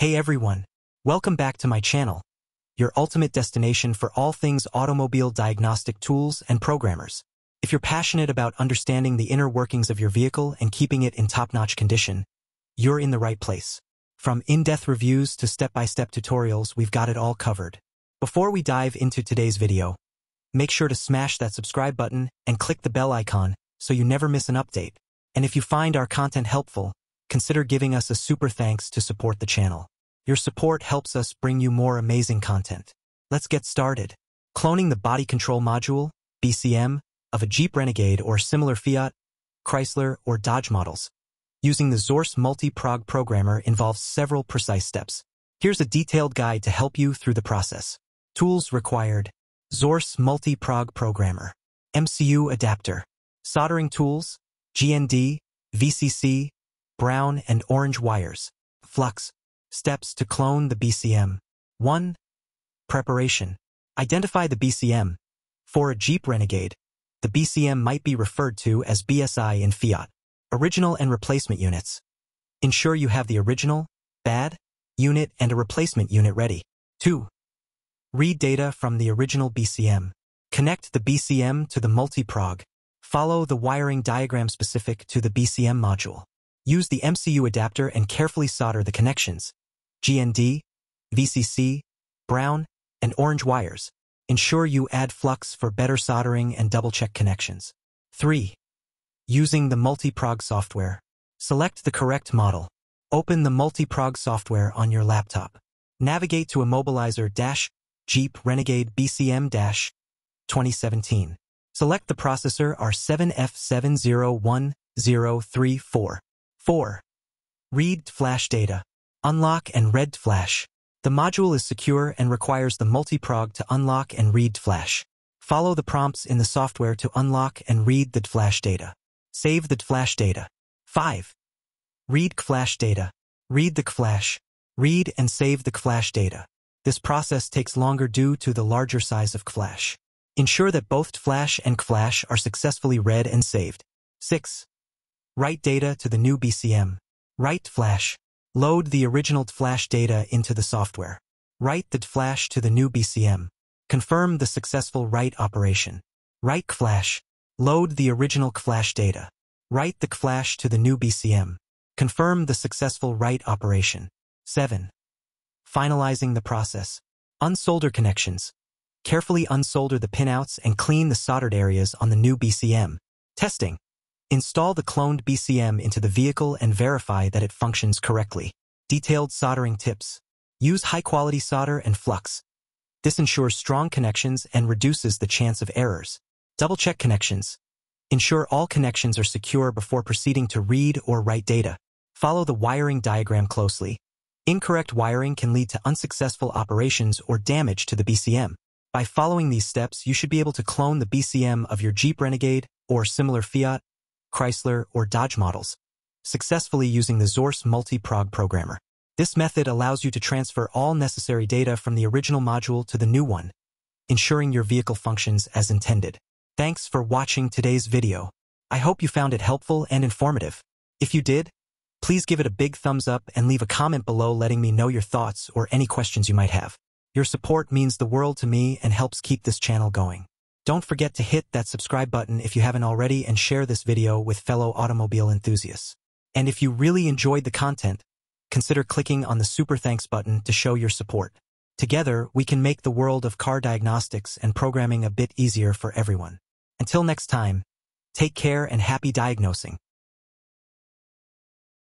Hey everyone, welcome back to my channel, your ultimate destination for all things automobile diagnostic tools and programmers. If you're passionate about understanding the inner workings of your vehicle and keeping it in top-notch condition, you're in the right place. From in-depth reviews to step-by-step tutorials, we've got it all covered. Before we dive into today's video, make sure to smash that subscribe button and click the bell icon so you never miss an update. And if you find our content helpful, consider giving us a super thanks to support the channel. Your support helps us bring you more amazing content. Let's get started. Cloning the body control module, BCM, of a Jeep Renegade or similar Fiat, Chrysler, or Dodge models. Using the Xhorse multi-prog programmer involves several precise steps. Here's a detailed guide to help you through the process. Tools required. Xhorse multi-prog programmer. MCU adapter. Soldering tools, GND, VCC, brown and orange wires. Flux. Steps to clone the BCM. 1. Preparation. Identify the BCM. For a Jeep Renegade, the BCM might be referred to as BSI in Fiat. Original and replacement units. Ensure you have the original, bad, unit and a replacement unit ready. 2. Read data from the original BCM. Connect the BCM to the multiprog. Follow the wiring diagram specific to the BCM module. Use the MCU adapter and carefully solder the connections. GND, VCC, brown, and orange wires. Ensure you add flux for better soldering and double-check connections. 3. Using the Multiprog software. Select the correct model. Open the Multiprog software on your laptop. Navigate to Immobilizer-Jeep Renegade BCM-2017. Select the processor R7F7010034. 4. Read flash data. Unlock and read flash. The module is secure and requires the multiprog to unlock and read flash. Follow the prompts in the software to unlock and read the flash data. Save the flash data. 5. Read flash data. Read the flash. Read and save the flash data. This process takes longer due to the larger size of flash. Ensure that both flash and flash are successfully read and saved. 6. Write data to the new BCM. Write flash. Load the original flash data into the software. Write the flash to the new BCM. Confirm the successful write operation. Write flash. Load the original flash data. Write the flash to the new BCM. Confirm the successful write operation. 7. Finalizing the process. Unsolder connections. Carefully unsolder the pinouts and clean the soldered areas on the new BCM. Testing. Install the cloned BCM into the vehicle and verify that it functions correctly. Detailed soldering tips. Use high-quality solder and flux. This ensures strong connections and reduces the chance of errors. Double-check connections. Ensure all connections are secure before proceeding to read or write data. Follow the wiring diagram closely. Incorrect wiring can lead to unsuccessful operations or damage to the BCM. By following these steps, you should be able to clone the BCM of your Jeep Renegade or similar Fiat Chrysler, or Dodge models, successfully using the Xhorse multi-prog programmer. This method allows you to transfer all necessary data from the original module to the new one, ensuring your vehicle functions as intended. Thanks for watching today's video. I hope you found it helpful and informative. If you did, please give it a big thumbs up and leave a comment below letting me know your thoughts or any questions you might have. Your support means the world to me and helps keep this channel going. Don't forget to hit that subscribe button if you haven't already and share this video with fellow automobile enthusiasts. And if you really enjoyed the content, consider clicking on the super thanks button to show your support. Together, we can make the world of car diagnostics and programming a bit easier for everyone. Until next time, take care and happy diagnosing.